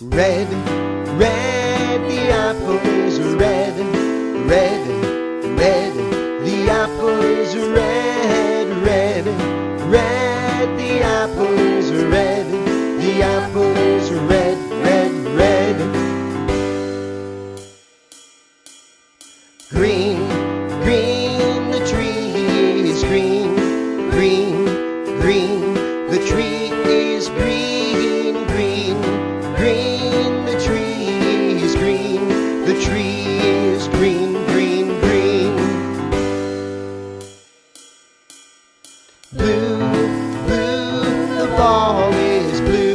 Red, red, the apple is red, red, red, the apple is red, red, red, the apple is red, the apple is red, red, red. Green, green, the tree is green, green, green, the tree is green. is green, green, green. Blue, blue, the ball is blue.